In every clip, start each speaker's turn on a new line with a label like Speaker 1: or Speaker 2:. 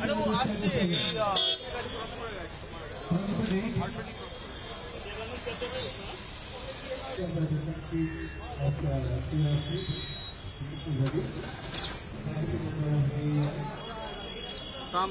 Speaker 1: अरे वो आज से काम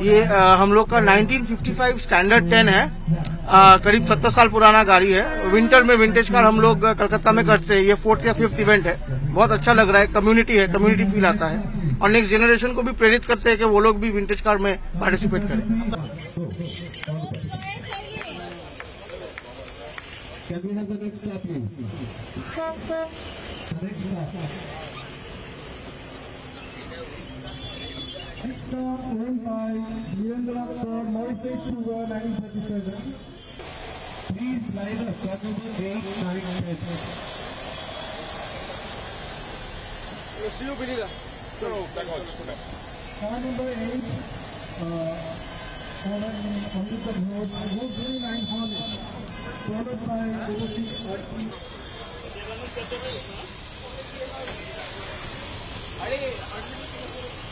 Speaker 2: ये अ, हम लोग का 1955 स्टैंडर्ड 10 है। अ, करीब 70 साल पुराना गाड़ी है। विंटर में विंटेज कार हम लोग कलकत्ता में करते हैं। ये फोर्थ या फिफ्थ इवेंट है। बहुत अच्छा लग रहा है। कम्युनिटी है कम्युनिटी फील आता है। और नेक्स्ट जनरेशन को भी प्रेरित करते हैं कि वो लोग भी विंटेज कार में पार्टिसिपेट करें।
Speaker 3: win by Virendra for 937. Please line up for number 897. See
Speaker 1: you, Benita. No, back on.
Speaker 3: Car number 8, uh, Amrita Road, Road 39 Holly, followed by overseas RP. अरे